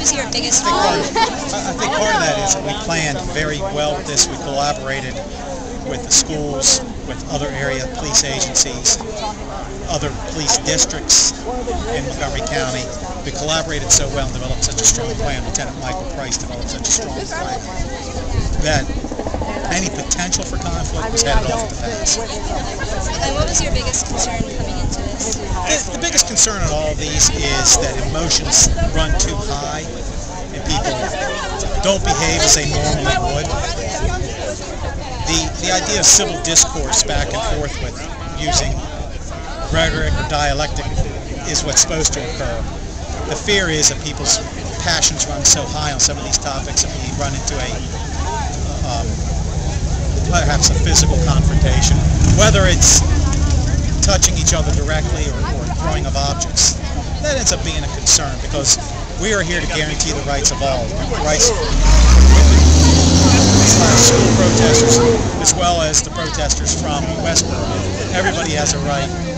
was your biggest I think, part of, I think part of that is that we planned very well with this. We collaborated with the schools, with other area police agencies, other police districts in Montgomery County. We collaborated so well and developed such a strong plan. Lieutenant Michael Price developed such a strong plan that any potential for conflict was headed off at the pass. And what was your biggest concern concern in all of these is that emotions run too high and people don't behave as they normally would. The, the idea of civil discourse back and forth with using rhetoric or dialectic is what's supposed to occur. The fear is that people's passions run so high on some of these topics that we run into a um, perhaps a physical confrontation, whether it's touching each other directly or, or throwing of objects. That ends up being a concern because we are here to guarantee the rights of all, rights school protesters as well as the protesters from Westboro. Everybody has a right